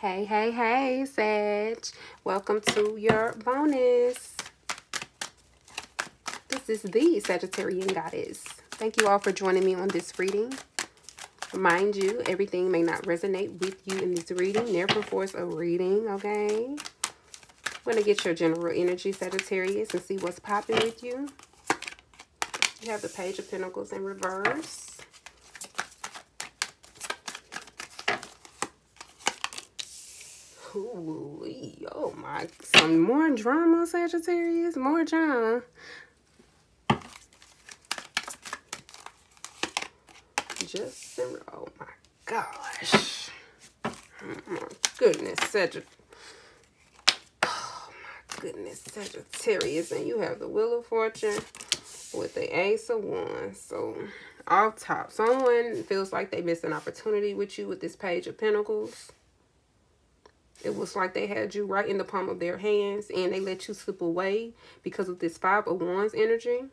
Hey, hey, hey, Sag. Welcome to your bonus. This is the Sagittarian Goddess. Thank you all for joining me on this reading. Mind you, everything may not resonate with you in this reading. Therefore, force a reading, okay? I'm going to get your general energy, Sagittarius, and see what's popping with you. You have the Page of Pentacles in reverse. Oh my, some more drama, Sagittarius, more drama. Just, oh my gosh. Oh my goodness, Sagittarius. Oh my goodness, Sagittarius. And you have the Wheel of Fortune with the Ace of Wands. So, off top, someone feels like they missed an opportunity with you with this Page of Pentacles. It was like they had you right in the palm of their hands and they let you slip away because of this Five of Wands energy.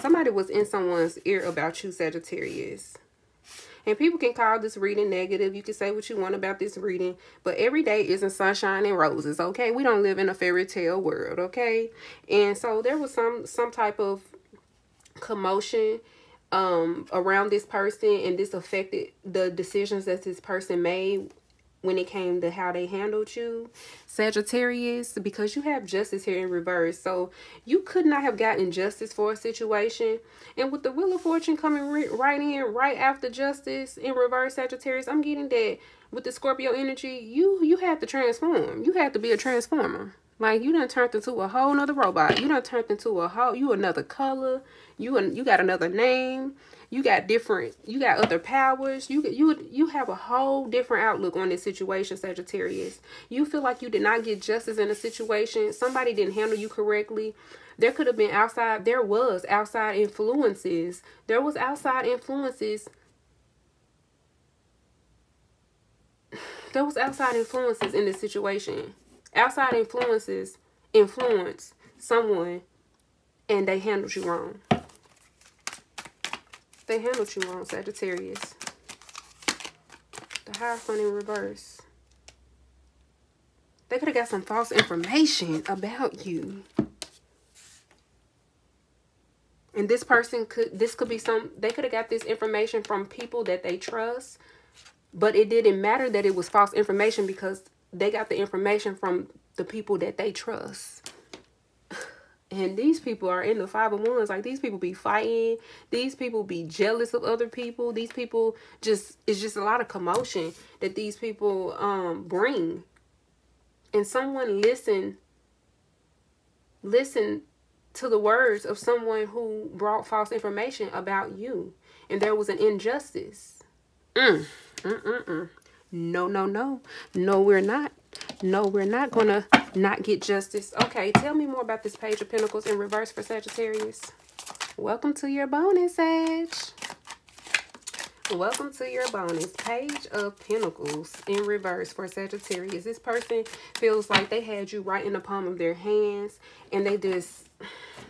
Somebody was in someone's ear about you, Sagittarius. And people can call this reading negative. You can say what you want about this reading. But every day isn't sunshine and roses, okay? We don't live in a fairy tale world, okay? And so there was some some type of commotion um around this person and this affected the decisions that this person made when it came to how they handled you, Sagittarius, because you have justice here in reverse. So you could not have gotten justice for a situation. And with the Wheel of Fortune coming right in right after justice in reverse, Sagittarius, I'm getting that with the Scorpio energy, you you have to transform. You have to be a transformer. Like you done turned into a whole nother robot. You done turned into a whole you another color. You you got another name you got different you got other powers. You you you have a whole different outlook on this situation sagittarius. You feel like you did not get justice in a situation. Somebody didn't handle you correctly. There could have been outside there was outside influences. There was outside influences. There was outside influences in this situation. Outside influences influence someone and they handled you wrong they handled you wrong, Sagittarius. The Hierophant in reverse. They could have got some false information about you. And this person could, this could be some, they could have got this information from people that they trust. But it didn't matter that it was false information because they got the information from the people that they trust. And these people are in the five of wands. Like these people be fighting. These people be jealous of other people. These people just it's just a lot of commotion that these people um bring. And someone listen listen to the words of someone who brought false information about you. And there was an injustice. Mm, mm, mm, mm. No, no, no. No, we're not. No, we're not going to not get justice. Okay, tell me more about this Page of Pentacles in reverse for Sagittarius. Welcome to your bonus, Sag. Welcome to your bonus. Page of Pentacles in reverse for Sagittarius. This person feels like they had you right in the palm of their hands and they just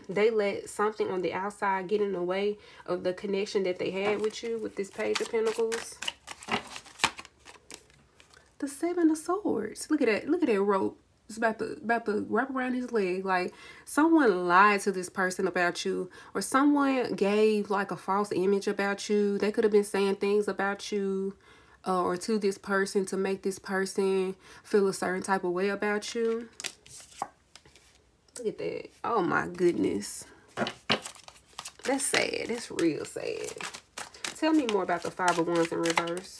they let something on the outside get in the way of the connection that they had with you with this Page of Pentacles the seven of swords. Look at that. Look at that rope. It's about to about to wrap around his leg. Like someone lied to this person about you, or someone gave like a false image about you. They could have been saying things about you, uh, or to this person to make this person feel a certain type of way about you. Look at that. Oh my goodness. That's sad. That's real sad. Tell me more about the five of wands in reverse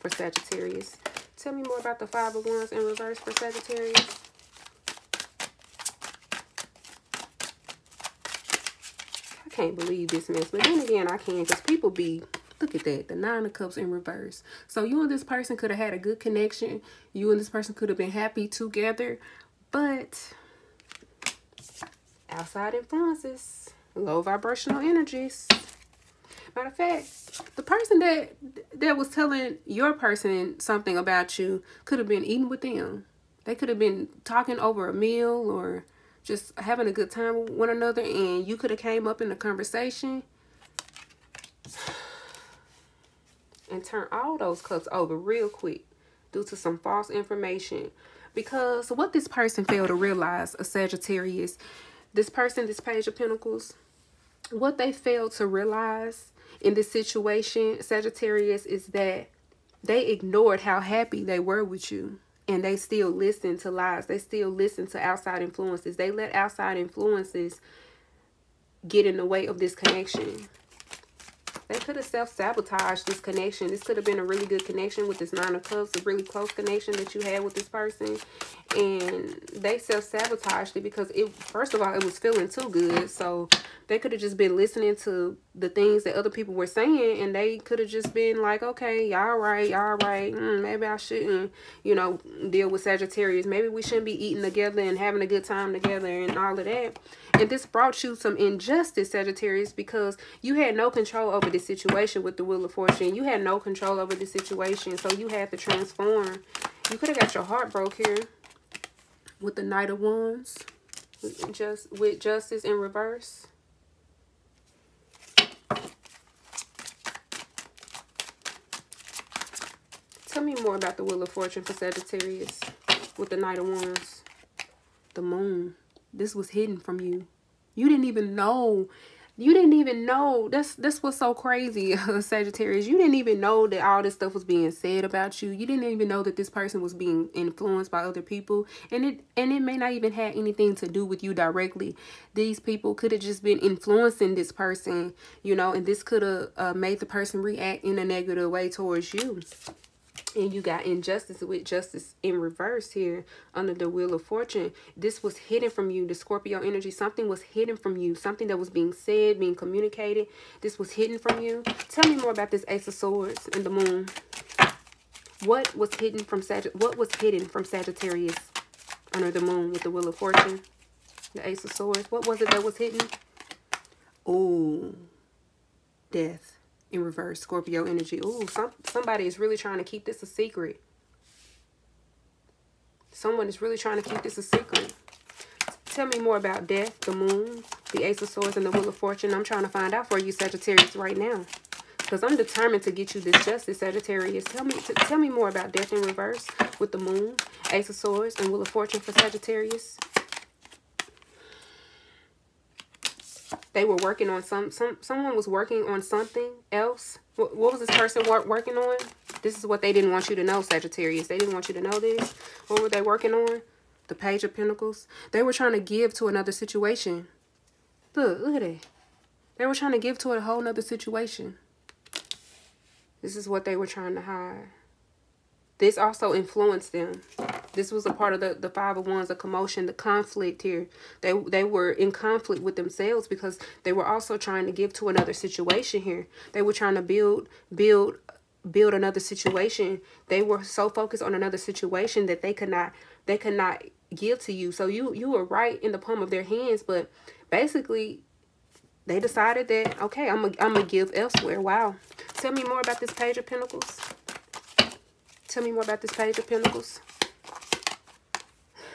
for Sagittarius. Tell me more about the Five of Wands in reverse for Sagittarius. I can't believe this mess. But then again, I can because people be... Look at that. The Nine of Cups in reverse. So you and this person could have had a good connection. You and this person could have been happy together. But outside influences, low vibrational energies. Matter of fact, the person that that was telling your person something about you could have been eating with them. They could have been talking over a meal or just having a good time with one another and you could have came up in the conversation and turned all those cups over real quick. due to some false information. Because what this person failed to realize, a Sagittarius, this person, this Page of Pentacles, what they failed to realize in this situation, Sagittarius, is that they ignored how happy they were with you and they still listen to lies. They still listen to outside influences. They let outside influences get in the way of this connection. They could have self-sabotaged this connection. This could have been a really good connection with this Nine of Cups, a really close connection that you had with this person. And they self-sabotaged it because, it first of all, it was feeling too good. So they could have just been listening to the things that other people were saying. And they could have just been like, okay, y'all right, y'all right. Mm, maybe I shouldn't, you know, deal with Sagittarius. Maybe we shouldn't be eating together and having a good time together and all of that. And this brought you some injustice, Sagittarius, because you had no control over the situation with the Wheel of Fortune. You had no control over the situation, so you had to transform. You could have got your heart broke here with the Knight of Wands, just, with Justice in reverse. Tell me more about the Wheel of Fortune for Sagittarius with the Knight of Wands. The Moon this was hidden from you. You didn't even know. You didn't even know. That's that's what's so crazy, Sagittarius. You didn't even know that all this stuff was being said about you. You didn't even know that this person was being influenced by other people, and it and it may not even have anything to do with you directly. These people could have just been influencing this person, you know, and this could have uh, made the person react in a negative way towards you and you got injustice with justice in reverse here under the wheel of fortune this was hidden from you. The scorpio energy something was hidden from you. Something that was being said being communicated this was hidden from you. Tell me more about this ace of swords and the moon. What was hidden from Sag what was hidden from sagittarius under the moon with the wheel of fortune? The ace of swords. What was it that was hidden? Oh death in reverse Scorpio energy. Ooh, some, somebody is really trying to keep this a secret. Someone is really trying to keep this a secret. Tell me more about death, the moon, the ace of swords, and the wheel of fortune. I'm trying to find out for you, Sagittarius, right now. Because I'm determined to get you this justice, Sagittarius. Tell me, tell me more about death in reverse with the moon, ace of swords, and wheel of fortune for Sagittarius. They were working on some some someone was working on something else. What, what was this person work, working on? This is what they didn't want you to know sagittarius. They didn't want you to know this. What were they working on? The page of pentacles. They were trying to give to another situation. Look look at it they were trying to give to a whole nother situation. This is what they were trying to hide this also influenced them. This was a part of the, the five of wands, the commotion, the conflict here. They they were in conflict with themselves because they were also trying to give to another situation here. They were trying to build build build another situation. They were so focused on another situation that they could not they could not give to you. So you you were right in the palm of their hands, but basically they decided that okay, I'm a, I'm gonna give elsewhere. Wow. Tell me more about this page of pentacles. Tell me more about this Page of Pentacles.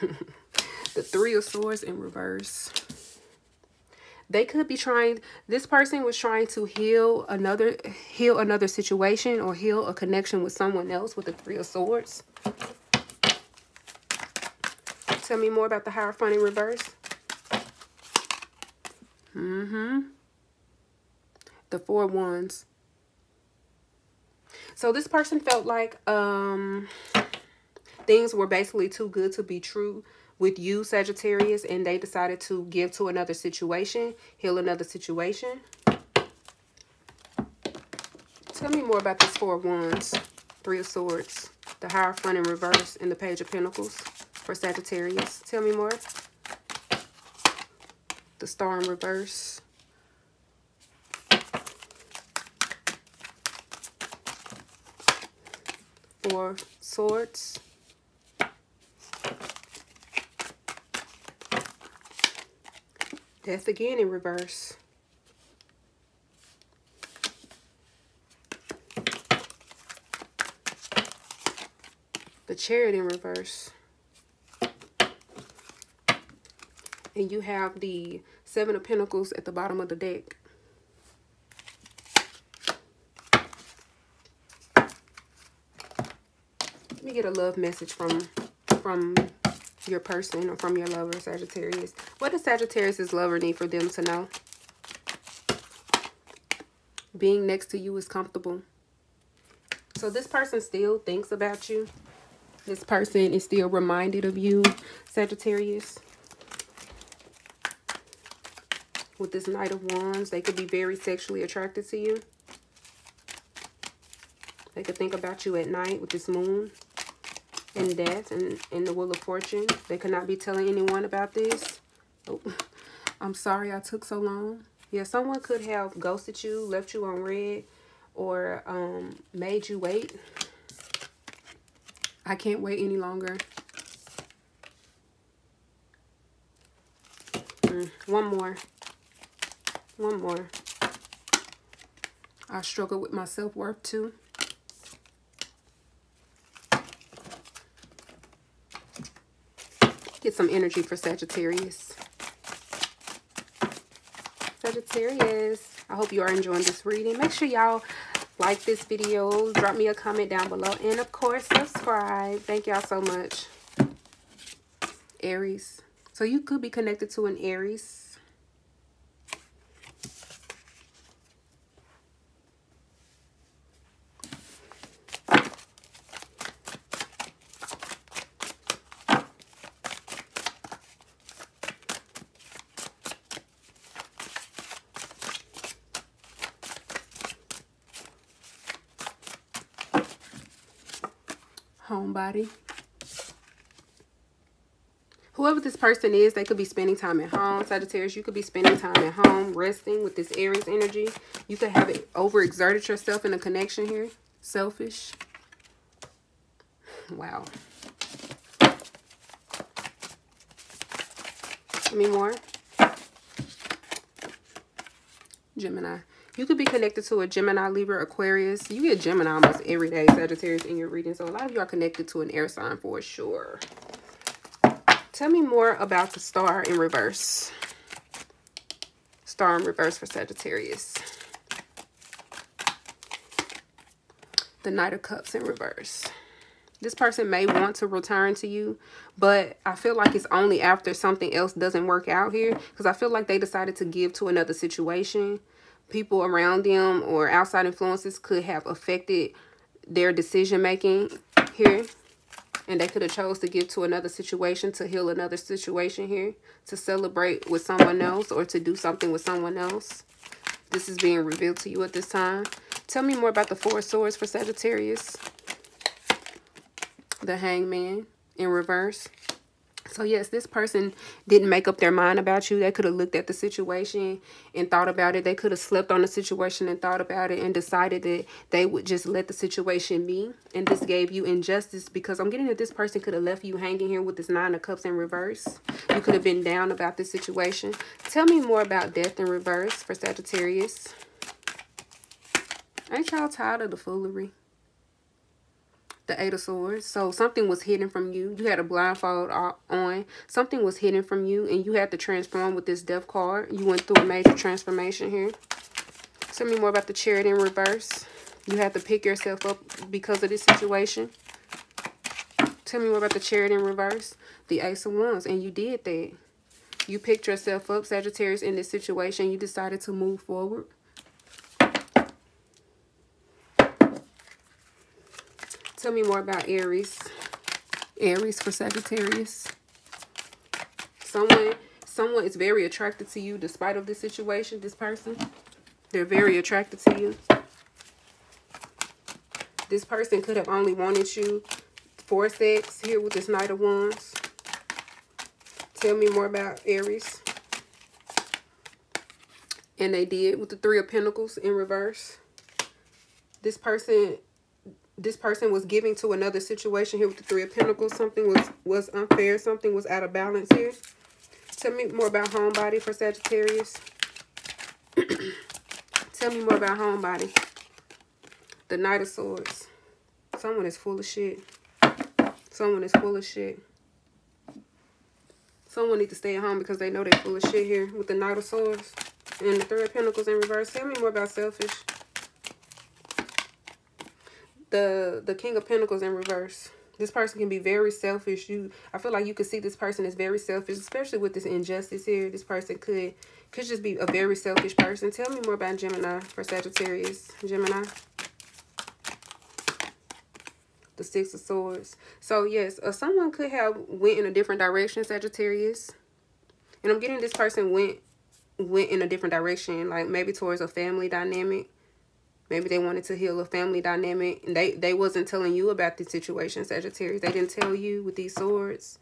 the Three of Swords in reverse. They could be trying, this person was trying to heal another, heal another situation or heal a connection with someone else with the Three of Swords. Tell me more about the Hierophant in reverse. Mm-hmm. The Four Wands. So this person felt like um, things were basically too good to be true with you, Sagittarius, and they decided to give to another situation, heal another situation. Tell me more about this Four of Wands, Three of Swords, the Hierophant in reverse, and the Page of Pentacles for Sagittarius. Tell me more. The Star in reverse. Four Swords. Death again in reverse. The Chariot in reverse. And you have the Seven of Pentacles at the bottom of the deck. Get a love message from from your person or from your lover, Sagittarius. What does Sagittarius' lover need for them to know? Being next to you is comfortable. So this person still thinks about you. This person is still reminded of you, Sagittarius. With this Knight of Wands, they could be very sexually attracted to you. They could think about you at night with this moon and death and, in the Wheel of Fortune. They could not be telling anyone about this. Oh, I'm sorry I took so long. Yeah, someone could have ghosted you, left you on read, or um, made you wait. I can't wait any longer. Mm, one more. One more. I struggle with my self-worth too. Get some energy for Sagittarius. Sagittarius, I hope you are enjoying this reading. Make sure y'all like this video, drop me a comment down below, and of course, subscribe. Thank y'all so much. Aries. So you could be connected to an Aries. homebody. Whoever this person is, they could be spending time at home. Sagittarius, you could be spending time at home, resting with this Aries energy. You could have it overexerted yourself in a connection here. Selfish. Wow. Any more? Gemini. You could be connected to a Gemini, Libra, Aquarius. You get Gemini almost every day, Sagittarius, in your reading. So a lot of you are connected to an air sign for sure. Tell me more about the star in reverse. Star in reverse for Sagittarius. The Knight of Cups in reverse. This person may want to return to you, but I feel like it's only after something else doesn't work out here. Because I feel like they decided to give to another situation people around them or outside influences could have affected their decision making here and they could have chose to give to another situation to heal another situation here to celebrate with someone else or to do something with someone else. This is being revealed to you at this time. Tell me more about the four swords for sagittarius. The hangman in reverse so yes, this person didn't make up their mind about you. They could have looked at the situation and thought about it. They could have slept on the situation and thought about it and decided that they would just let the situation be. And this gave you injustice because I'm getting that this person could have left you hanging here with this nine of cups in reverse. You could have been down about this situation. Tell me more about death in reverse for Sagittarius. Ain't y'all tired of the foolery? The Eight of Swords. So something was hidden from you. You had a blindfold on. Something was hidden from you and you had to transform with this Death card. You went through a major transformation here. Tell me more about the Chariot in reverse. You had to pick yourself up because of this situation. Tell me more about the Chariot in reverse. The Ace of Wands. And you did that. You picked yourself up, Sagittarius, in this situation. You decided to move forward. Tell me more about Aries. Aries for Sagittarius. Someone, someone is very attracted to you despite of this situation, this person. They're very attracted to you. This person could have only wanted you for sex here with this Knight of Wands. Tell me more about Aries. And they did with the Three of Pentacles in reverse. This person this person was giving to another situation here with the Three of Pentacles. Something was, was unfair. Something was out of balance here. Tell me more about homebody for Sagittarius. Tell me more about homebody. The Knight of Swords. Someone is full of shit. Someone is full of shit. Someone needs to stay at home because they know they're full of shit here with the Knight of Swords and the Three of Pentacles in reverse. Tell me more about selfish the the king of pentacles in reverse This person can be very selfish. You, I feel like you could see this person is very selfish, especially with this injustice here. This person could could just be a very selfish person. Tell me more about Gemini for Sagittarius. Gemini. The Six of Swords. So, yes, uh, someone could have went in a different direction, Sagittarius. And I'm getting this person went went in a different direction, like maybe towards a family dynamic. Maybe they wanted to heal a family dynamic. And they, they wasn't telling you about the situation, Sagittarius. They didn't tell you with these swords.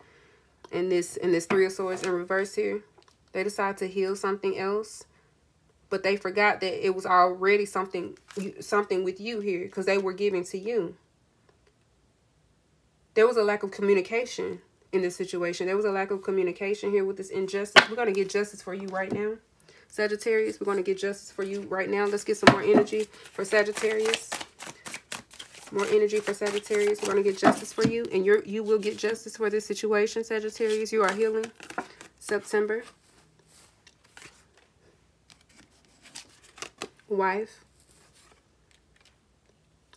And this and this three of swords in reverse here. They decided to heal something else. But they forgot that it was already something something with you here. Because they were giving to you. There was a lack of communication in this situation. There was a lack of communication here with this injustice. We're going to get justice for you right now. Sagittarius, we're going to get justice for you right now. Let's get some more energy for Sagittarius. More energy for Sagittarius. We're going to get justice for you. And you're, you will get justice for this situation, Sagittarius. You are healing. September. Wife.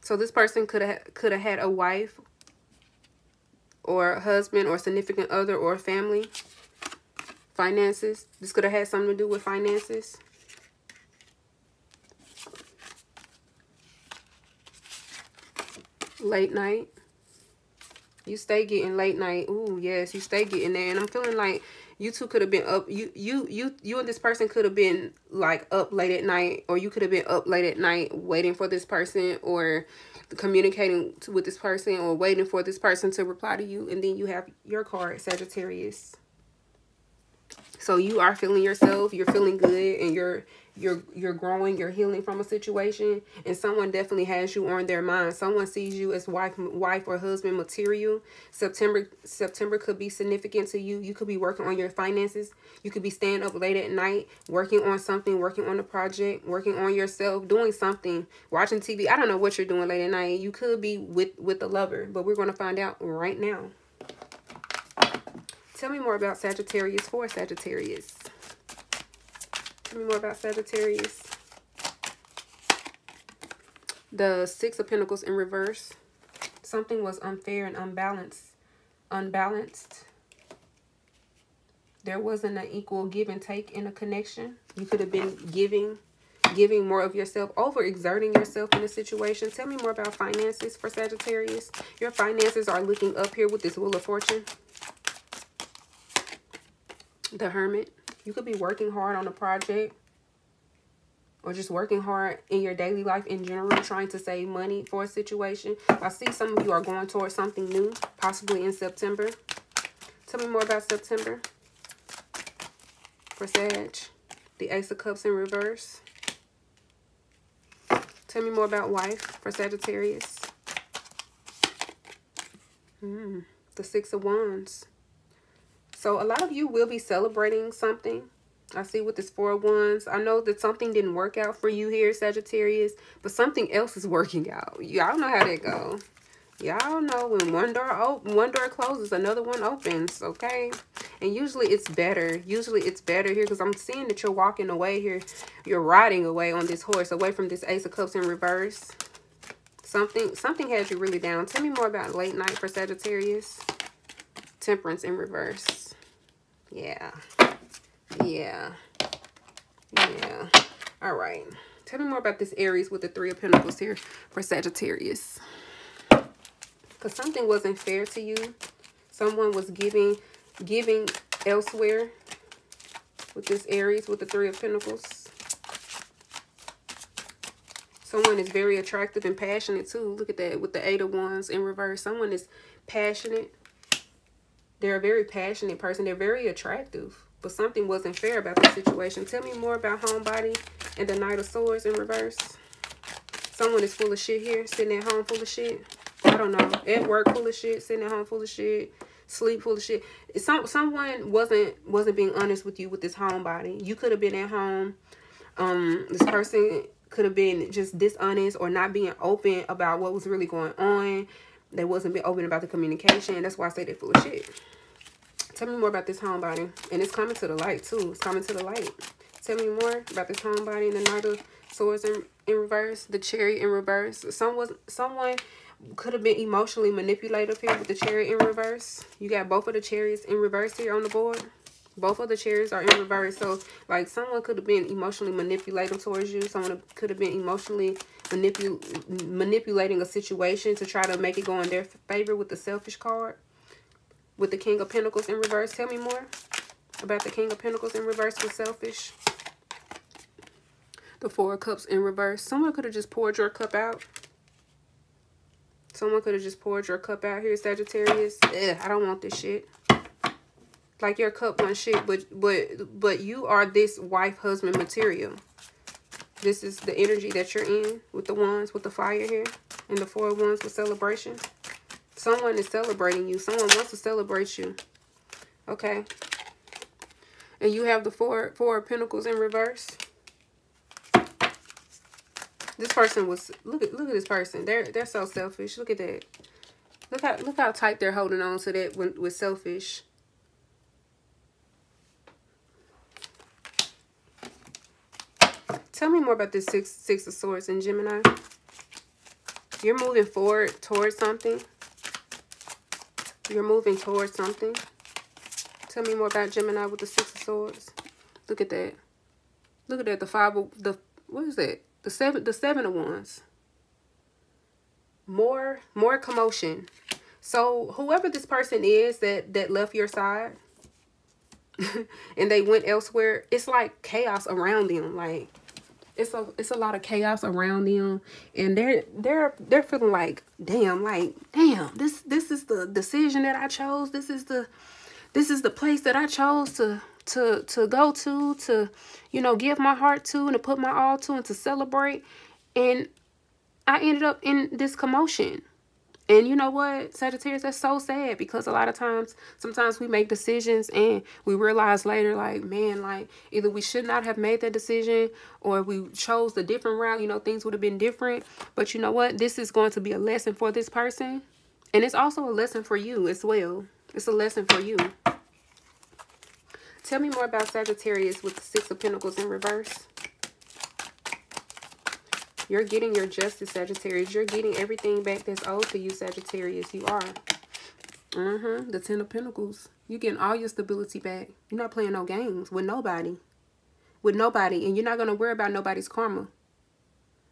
So this person could have could have had a wife or husband or significant other or family. Finances. This could have had something to do with finances. Late night. You stay getting late night. Ooh, yes, you stay getting there. And I'm feeling like you two could have been up. You, you, you, you and this person could have been like up late at night, or you could have been up late at night waiting for this person, or communicating with this person or waiting for this person to reply to you. And then you have your card, Sagittarius. So you are feeling yourself, you're feeling good, and you're you're you're growing, you're healing from a situation, and someone definitely has you on their mind. Someone sees you as wife wife or husband material. September September could be significant to you. You could be working on your finances. You could be staying up late at night, working on something, working on a project, working on yourself, doing something, watching TV. I don't know what you're doing late at night. You could be with with a lover, but we're going to find out right now. Tell me more about Sagittarius for Sagittarius. Tell me more about Sagittarius. The Six of Pentacles in reverse. Something was unfair and unbalanced. Unbalanced. There wasn't an equal give and take in a connection. You could have been giving giving more of yourself, over exerting yourself in a situation. Tell me more about finances for Sagittarius. Your finances are looking up here with this Wheel of Fortune the hermit. You could be working hard on a project or just working hard in your daily life in general, trying to save money for a situation. I see some of you are going towards something new, possibly in September. Tell me more about September for Sag. The Ace of Cups in reverse. Tell me more about wife for Sagittarius. Mm, the Six of Wands. So a lot of you will be celebrating something. I see with this four of wands. I know that something didn't work out for you here, Sagittarius, but something else is working out. Y'all know how that go. Y'all know when one door open, one door closes, another one opens, okay? And usually it's better. Usually it's better here because I'm seeing that you're walking away here. You're riding away on this horse, away from this Ace of Cups in reverse. Something, something has you really down. Tell me more about late night for Sagittarius. Temperance in reverse. Yeah. Yeah. Yeah. All right. Tell me more about this Aries with the Three of Pentacles here for Sagittarius. Because something wasn't fair to you. Someone was giving, giving elsewhere with this Aries with the Three of Pentacles. Someone is very attractive and passionate too. Look at that with the Eight of Wands in reverse. Someone is passionate they're a very passionate person. They're very attractive. But something wasn't fair about the situation. Tell me more about Homebody and the Knight of Swords in reverse. Someone is full of shit here. Sitting at home full of shit. I don't know. At work full of shit. Sitting at home full of shit. Sleep full of shit. Some Someone wasn't wasn't being honest with you with this homebody. You could have been at home. Um, This person could have been just dishonest or not being open about what was really going on. They wasn't being open about the communication. That's why I say they're full of shit. Tell me more about this homebody. And it's coming to the light, too. It's coming to the light. Tell me more about this homebody and the Knight of Swords in, in reverse. The Chariot in reverse. Someone, someone could have been emotionally manipulated here with the chariot in reverse. You got both of the chariots in reverse here on the board. Both of the chairs are in reverse. So, like, someone could have been emotionally manipulating towards you. Someone could have been emotionally manipul manipulating a situation to try to make it go in their favor with the selfish card. With the King of Pentacles in reverse. Tell me more about the King of Pentacles in reverse with selfish. The Four of Cups in reverse. Someone could have just poured your cup out. Someone could have just poured your cup out here, Sagittarius. Ugh, I don't want this shit. Like your cup wants shit, but but but you are this wife husband material. This is the energy that you're in with the ones with the fire here and the four wands with celebration. Someone is celebrating you. Someone wants to celebrate you. Okay. And you have the four four pentacles in reverse. This person was look at look at this person. They're they're so selfish. Look at that. Look how look how tight they're holding on to that when with selfish. Tell me more about this six six of swords in Gemini. You're moving forward towards something. You're moving towards something. Tell me more about Gemini with the six of swords. Look at that. Look at that. The five of the what is that? The seven, the seven of wands. More, more commotion. So whoever this person is that that left your side and they went elsewhere, it's like chaos around them. Like it's a it's a lot of chaos around them. And they're they're they're feeling like damn like damn this this is the decision that i chose. This is the this is the place that i chose to to to go to to you know give my heart to and to put my all to and to celebrate. And i ended up in this commotion and you know what? Sagittarius that's so sad because a lot of times sometimes we make decisions and we realize later like man like either we should not have made that decision or we chose the different route you know things would have been different. But you know what? This is going to be a lesson for this person. And it's also a lesson for you as well. It's a lesson for you. Tell me more about Sagittarius with the Six of Pentacles in reverse. You're getting your justice, Sagittarius. You're getting everything back that's owed to you, Sagittarius. You are. Mm-hmm. The Ten of Pentacles. You're getting all your stability back. You're not playing no games with nobody. With nobody. And you're not going to worry about nobody's karma.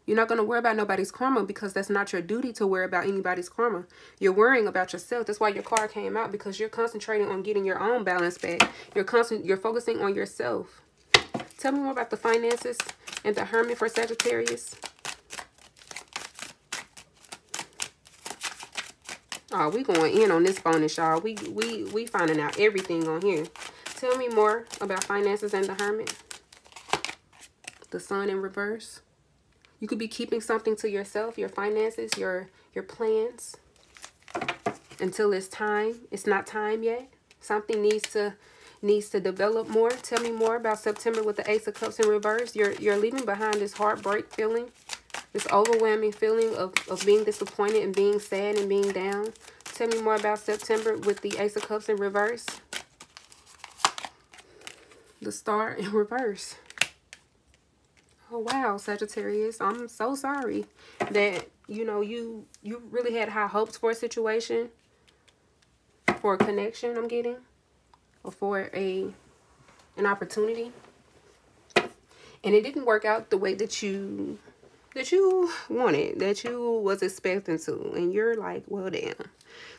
You're not going to worry about nobody's karma because that's not your duty to worry about anybody's karma. You're worrying about yourself. That's why your card came out because you're concentrating on getting your own balance back. You're constant. You're focusing on yourself. Tell me more about the finances and the Hermit for Sagittarius. Oh, we going in on this bonus, y'all. We we we finding out everything on here. Tell me more about finances and the Hermit. The Sun in reverse. You could be keeping something to yourself, your finances, your your plans until it's time. It's not time yet. Something needs to needs to develop more. Tell me more about September with the Ace of Cups in reverse. You're you're leaving behind this heartbreak feeling, this overwhelming feeling of, of being disappointed and being sad and being down. Tell me more about September with the Ace of Cups in reverse. The Star in reverse. Oh, wow, Sagittarius. I'm so sorry that, you know, you you really had high hopes for a situation, for a connection I'm getting, or for a an opportunity. And it didn't work out the way that you that you wanted, that you was expecting to. And you're like, well, damn.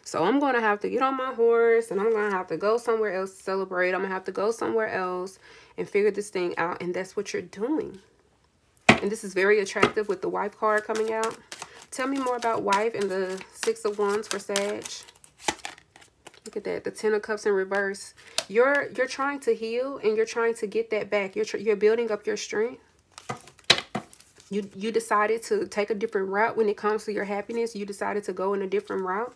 So I'm going to have to get on my horse and I'm going to have to go somewhere else to celebrate. I'm going to have to go somewhere else and figure this thing out. And that's what you're doing. And this is very attractive with the wife card coming out. Tell me more about wife and the six of wands for Sag. Look at that. The ten of cups in reverse. You're you're trying to heal and you're trying to get that back. You're, you're building up your strength. You, you decided to take a different route when it comes to your happiness. You decided to go in a different route.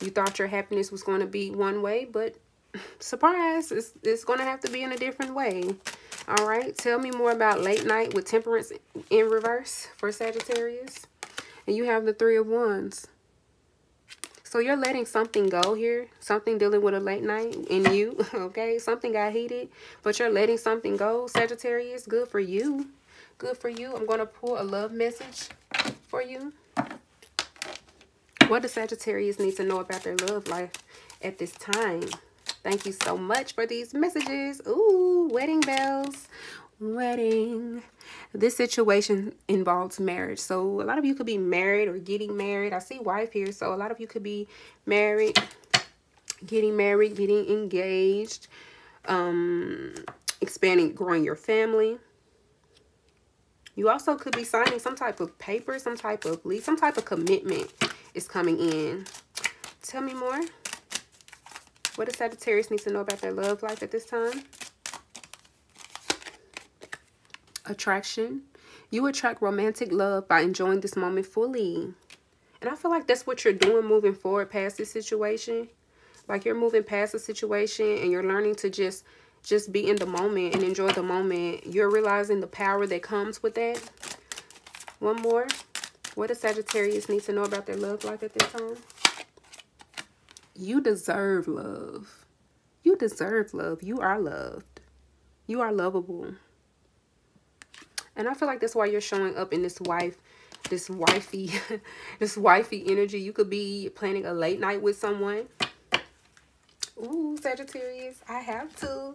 You thought your happiness was going to be one way, but surprise, it's, it's going to have to be in a different way. All right, tell me more about late night with temperance in reverse for Sagittarius. And you have the three of wands. So you're letting something go here. Something dealing with a late night in you. Okay, something got heated. But you're letting something go, Sagittarius. Good for you. Good for you. I'm going to pull a love message for you. What does Sagittarius need to know about their love life at this time? Thank you so much for these messages. Ooh, wedding bells. Wedding. This situation involves marriage. So a lot of you could be married or getting married. I see wife here. So a lot of you could be married, getting married, getting engaged, um, expanding, growing your family. You also could be signing some type of paper, some type of lease, some type of commitment is coming in. Tell me more. What does Sagittarius need to know about their love life at this time? Attraction. You attract romantic love by enjoying this moment fully. And I feel like that's what you're doing moving forward past this situation. Like you're moving past the situation and you're learning to just just be in the moment and enjoy the moment. You're realizing the power that comes with that. One more. What does Sagittarius need to know about their love life at this time? You deserve love. You deserve love. You are loved. You are lovable. And I feel like that's why you're showing up in this wife, this wifey, this wifey energy. You could be planning a late night with someone. Ooh, Sagittarius, I have to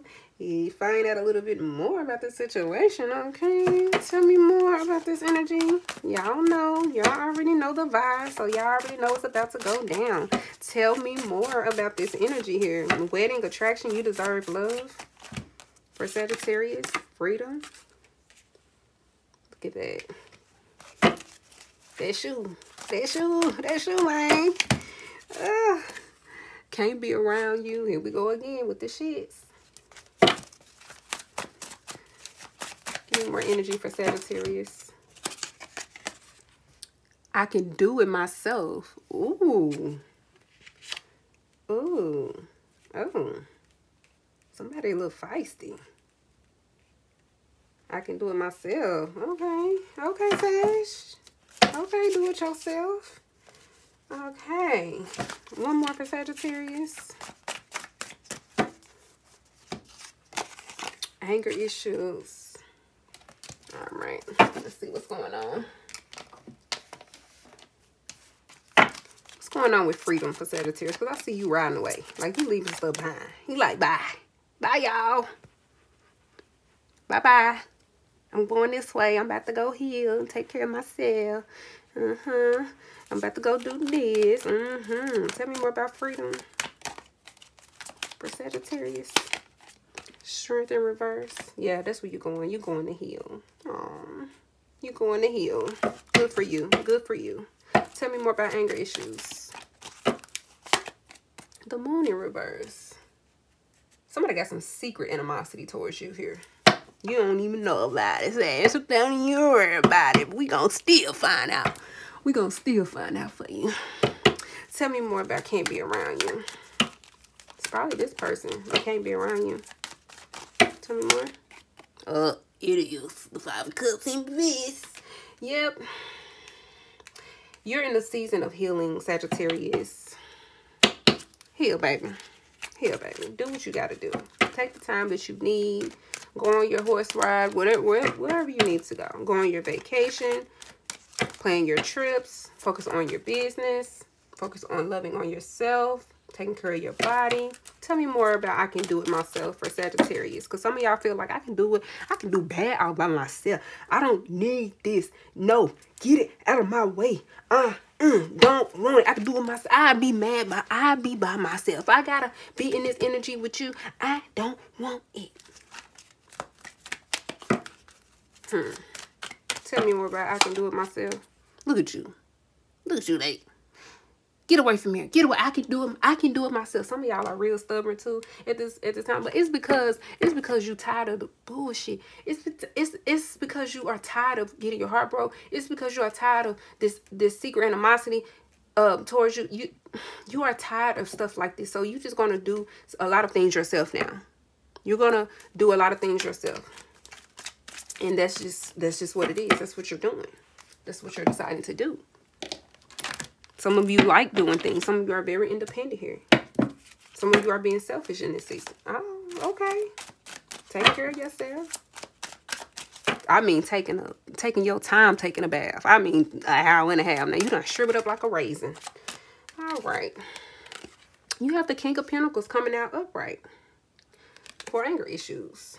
find out a little bit more about the situation, okay? Tell me more about this energy. Y'all know, y'all already know the vibe, so y'all already know what's about to go down. Tell me more about this energy here. Wedding, attraction, you deserve love. For Sagittarius, freedom. Look at that. That shoe. That shoe. That shoe, man. Uh, can't be around you. Here we go again with the shits. Give me more energy for Sagittarius. I can do it myself. Ooh. Ooh. Oh. Somebody a little feisty. I can do it myself. Okay. Okay, Sag. Okay, do it yourself. Okay. One more for Sagittarius. Anger issues. All right. Let's see what's going on. What's going on with freedom for Sagittarius? Because I see you riding away. Like, you leaving stuff behind. You like, bye. Bye, y'all. Bye-bye. I'm going this way. I'm about to go heal and take care of myself. Uh-huh. I'm about to go do this. Mm-hmm. Tell me more about freedom. For Sagittarius. Strength in reverse. Yeah, that's where you're going. You're going to heal. Oh, you're going to heal. Good for you. Good for you. Tell me more about anger issues. The moon in reverse. Somebody got some secret animosity towards you here. You don't even know about it. Say, so don't you worry about it. We gonna still find out. We gonna still find out for you. Tell me more about can't be around you. It's probably this person that can't be around you. Tell me more. Uh, it is the five of cups in this. Yep. You're in the season of healing, Sagittarius. Heal, baby. Heal, baby. Do what you gotta do. Take the time that you need go on your horse ride, whatever, wherever you need to go. Go on your vacation, plan your trips, focus on your business, focus on loving on yourself, taking care of your body. Tell me more about I can do it myself for Sagittarius. Because some of y'all feel like I can do it. I can do bad all by myself. I don't need this. No, get it out of my way. Uh, mm, don't want it. I can do it myself. I be mad, but I be by myself. I gotta be in this energy with you. I don't want it. Hmm. Tell me more about I can do it myself. Look at you. Look at you, Nate. Get away from here. Get away. I can do it. I can do it myself. Some of y'all are real stubborn too at this at this time. But it's because it's because you tired of the bullshit. It's it's it's because you are tired of getting your heart broke. It's because you are tired of this this secret animosity um towards you. You you are tired of stuff like this. So you're just gonna do a lot of things yourself now. You're gonna do a lot of things yourself. And that's just that's just what it is. That's what you're doing. That's what you're deciding to do. Some of you like doing things. Some of you are very independent here. Some of you are being selfish in this season. Oh, okay. Take care of yourself. I mean, taking a taking your time taking a bath. I mean, an hour and a half. Now, you done shrivel up like a raisin. All right. You have the King of Pentacles coming out upright for anger issues.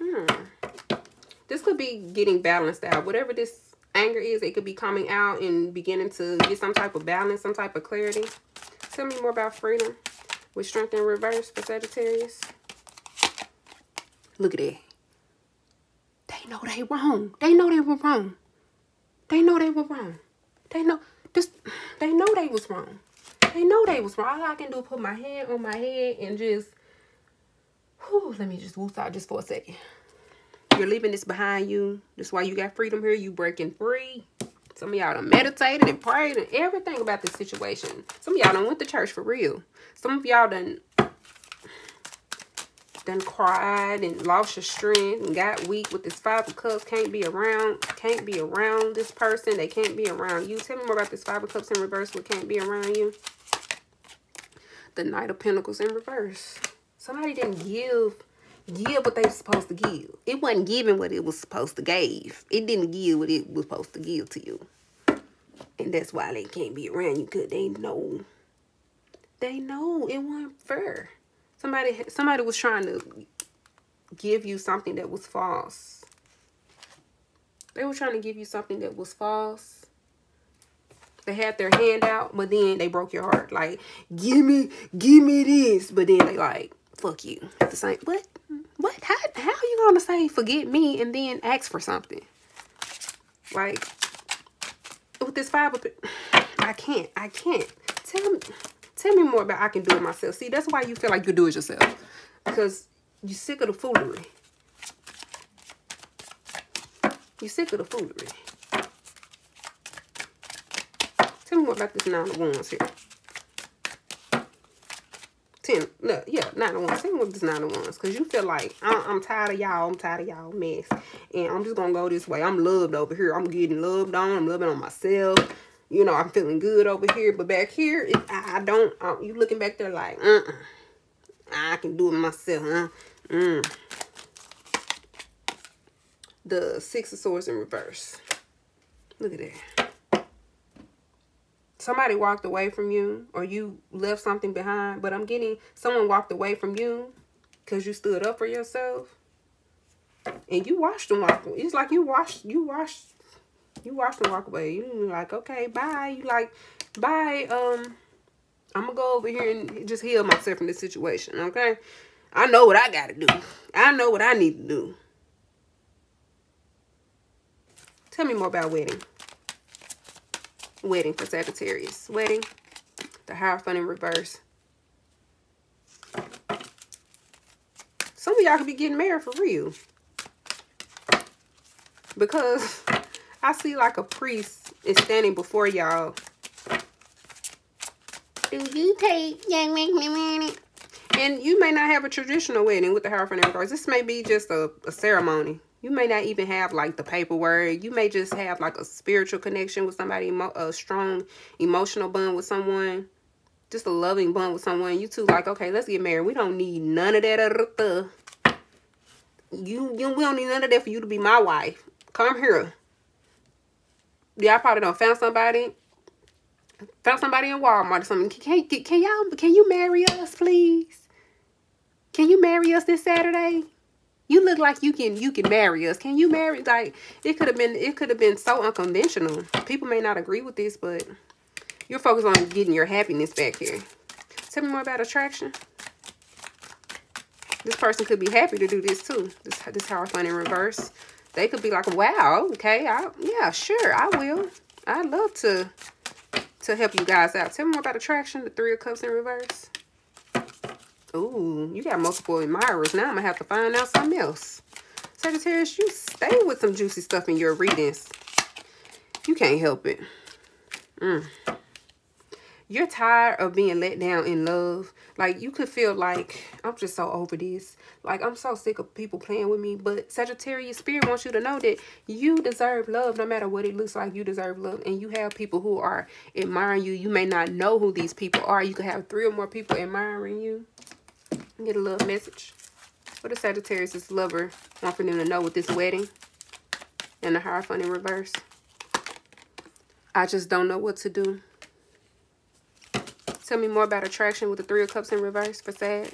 Hmm. This could be getting balanced out. Whatever this anger is, it could be coming out and beginning to get some type of balance, some type of clarity. Tell me more about freedom with strength in reverse for Sagittarius. Look at that. They know they wrong. They know they were wrong. They know they were wrong. They know this. They know they was wrong. They know they was wrong. All I can do put my hand on my head and just. Whew, let me just woosah just for a second. You're leaving this behind you. That's why you got freedom here. You breaking free. Some of y'all done meditated and prayed and everything about this situation. Some of y'all done went to church for real. Some of y'all done done cried and lost your strength and got weak with this five of cups can't be around can't be around this person they can't be around you tell me more about this five of cups in reverse what can't be around you the knight of pentacles in reverse somebody didn't give give what they were supposed to give it wasn't giving what it was supposed to give it didn't give what it was supposed to give to you and that's why they can't be around you because they know they know it wasn't fair Somebody, somebody was trying to give you something that was false. They were trying to give you something that was false. They had their hand out, but then they broke your heart. Like, give me, give me this. But then they like, fuck you. The same, what? What? How, how are you to say forget me and then ask for something? Like, with this five, I can't. I can't. Tell me. Tell me more about I can do it myself. See, that's why you feel like you do it yourself. Because you're sick of the foolery. You're sick of the foolery. Tell me more about this nine of wands here. Ten, no, yeah, nine of wands. Tell me what this nine of wands. Because you feel like, I'm, I'm tired of y'all. I'm tired of y'all mess. And I'm just going to go this way. I'm loved over here. I'm getting loved on. I'm loving on myself you know, I'm feeling good over here. But back here, it, I, I, don't, I, you looking back there like, uh, -uh. I can do it myself, huh? Mm. The Six of Swords in reverse. Look at that. Somebody walked away from you or you left something behind. But I'm getting, someone walked away from you because you stood up for yourself. And you watched them walk. It's like you watched, you watched you watch them walk away. You like, okay, bye. You like, bye. Um, I'm gonna go over here and just heal myself from this situation. Okay, I know what I gotta do. I know what I need to do. Tell me more about wedding. Wedding for Sagittarius. Wedding. The Hierophant in reverse. Some of y'all could be getting married for real. Because I see like a priest is standing before y'all. Do you take and you may not have a traditional wedding with the Hierophant and Rose. This may be just a, a ceremony. You may not even have like the paperwork. You may just have like a spiritual connection with somebody, a strong emotional bond with someone, just a loving bond with someone. You two like, okay, let's get married. We don't need none of that. You, you, we don't need none of that for you to be my wife. Come here y'all probably don't found somebody found somebody in Walmart or something. Can, can, can y'all can you marry us, please? Can you marry us this Saturday? You look like you can you can marry us. Can you marry like it could have been it could have been so unconventional. People may not agree with this, but you're focused on getting your happiness back here. Tell me more about attraction. This person could be happy to do this too. This this Hierophant in reverse they could be like, wow, okay, I, yeah, sure, I will. I'd love to to help you guys out. Tell me more about attraction, the Three of Cups in reverse. Ooh, you got multiple admirers. Now I'm going to have to find out something else. Sagittarius, you stay with some juicy stuff in your readings. You can't help it. Mm you're tired of being let down in love. Like, you could feel like, I'm just so over this. Like, I'm so sick of people playing with me. But Sagittarius Spirit wants you to know that you deserve love no matter what it looks like. You deserve love. And you have people who are admiring you. You may not know who these people are. You could have three or more people admiring you. Get a little message. What does Sagittarius' lover want for them to know with this wedding? And the Hierophant in reverse. I just don't know what to do. Tell me more about attraction with the Three of Cups in reverse for Sag.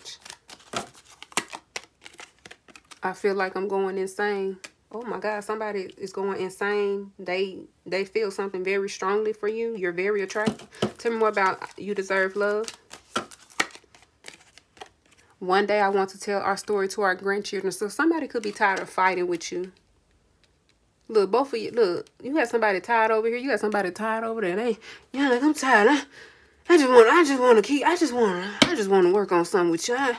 I feel like I'm going insane. Oh my God, somebody is going insane. They they feel something very strongly for you. You're very attractive. Tell me more about you deserve love. One day I want to tell our story to our grandchildren. So somebody could be tired of fighting with you. Look, both of you, look, you got somebody tired over here. You got somebody tired over there. They, yeah, like, I'm tired. I, I just want, I just want to keep, I just want to, I just want to work on something with you. I,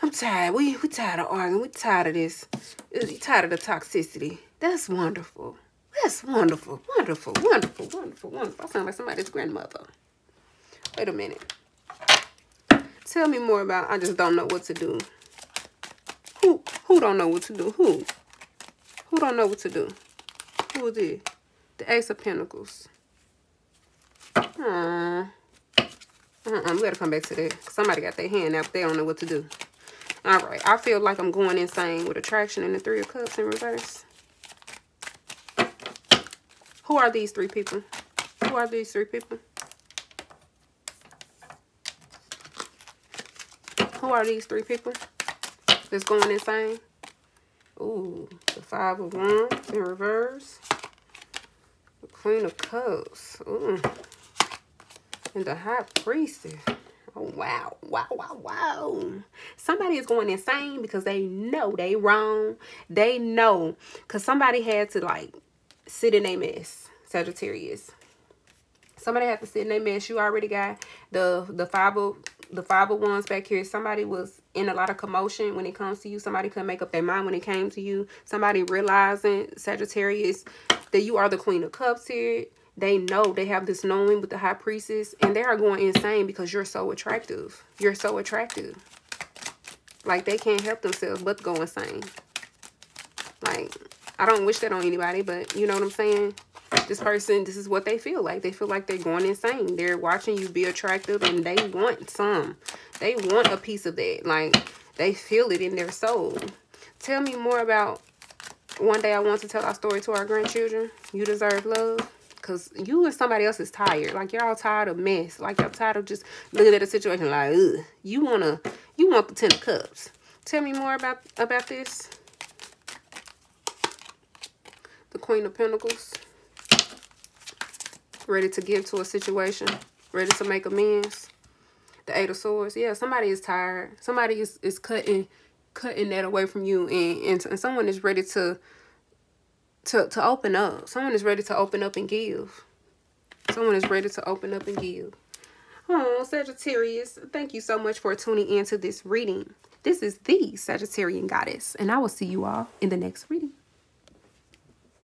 I'm tired. We, we tired of arguing. We tired of this. We tired of the toxicity. That's wonderful. That's wonderful. Wonderful, wonderful, wonderful, wonderful. I sound like somebody's grandmother. Wait a minute. Tell me more about I just don't know what to do. Who who don't know what to do? Who? Who don't know what to do? Who is it? The Ace of Pentacles. Aww. Uh-uh, we gotta come back to that. Somebody got their hand out. They don't know what to do. All right. I feel like I'm going insane with attraction and the Three of Cups in reverse. Who are these three people? Who are these three people? Who are these three people that's going insane? Ooh, the Five of Wands in reverse. The Queen of Cups. Ooh. And the High Priestess. Oh, wow. Wow, wow, wow. Somebody is going insane because they know they wrong. They know. Because somebody had to, like, sit in a mess. Sagittarius. Somebody had to sit in their mess. You already got the the five of the of wands back here. Somebody was in a lot of commotion when it comes to you. Somebody couldn't make up their mind when it came to you. Somebody realizing Sagittarius that you are the queen of cups here. They know they have this knowing with the high priestess and they are going insane because you're so attractive. You're so attractive. Like they can't help themselves but go insane. Like I don't wish that on anybody, but you know what I'm saying? This person, this is what they feel like. They feel like they're going insane. They're watching you be attractive and they want some. They want a piece of that. Like, they feel it in their soul. Tell me more about one day I want to tell our story to our grandchildren. You deserve love. Because you and somebody else is tired. Like, you're all tired of mess. Like, you're tired of just looking at a situation like, ugh. You want to, you want the Ten of Cups. Tell me more about, about this. The Queen of Pentacles ready to give to a situation, ready to make amends. The Eight of Swords. Yeah, somebody is tired. Somebody is, is cutting cutting that away from you and, and, and someone is ready to to to open up. Someone is ready to open up and give. Someone is ready to open up and give. Oh, Sagittarius, thank you so much for tuning in to this reading. This is the Sagittarian Goddess, and I will see you all in the next reading.